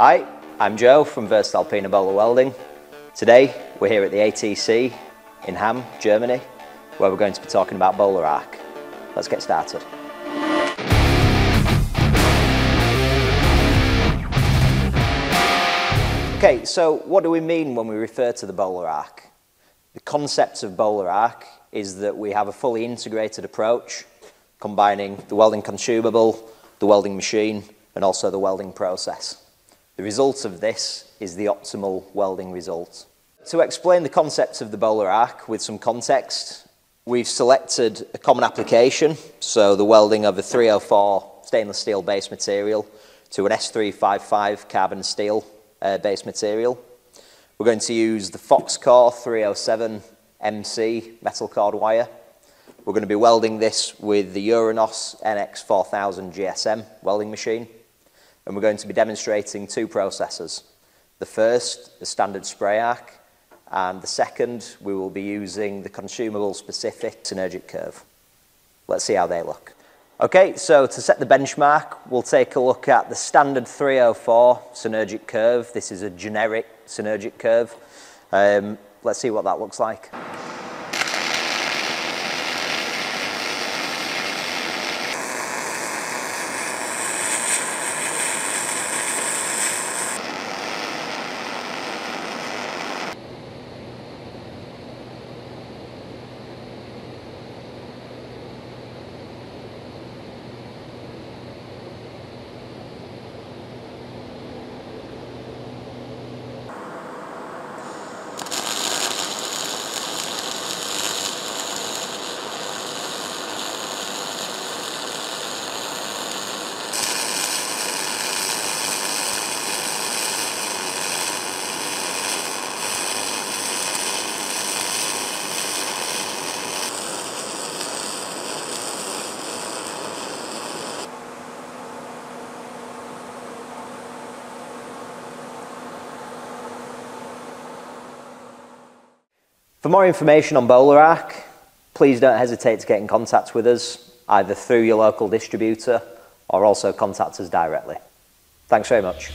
Hi, I'm Joe from voestalpine Böhler Welding. Today we're here at the ATC in Hamm, Germany, where we're going to be talking about Böhler arc. Let's get started. Okay, so what do we mean when we refer to the Böhler arc? The concept of Böhler arc is that we have a fully integrated approach combining the welding consumable, the welding machine, and also the welding process. The result of this is the optimal welding result. To explain the concept of the Böhler arc with some context, we've selected a common application, so the welding of a 304 stainless steel base material to an S355 carbon steel uh, base material. We're going to use the Foxcore 307 MC metal cored wire. We're going to be welding this with the Uranos NX4000 GSM welding machine. and we're going to be demonstrating two processes. The first, the standard spray arc, and the second, we will be using the consumable specific synergic curve. Let's see how they look. Okay, so to set the benchmark, we'll take a look at the standard 304 synergic curve. This is a generic synergic curve. Um, let's see what that looks like. For more information on Böhler Arc, please don't hesitate to get in contact with us, either through your local distributor or also contact us directly. Thanks very much.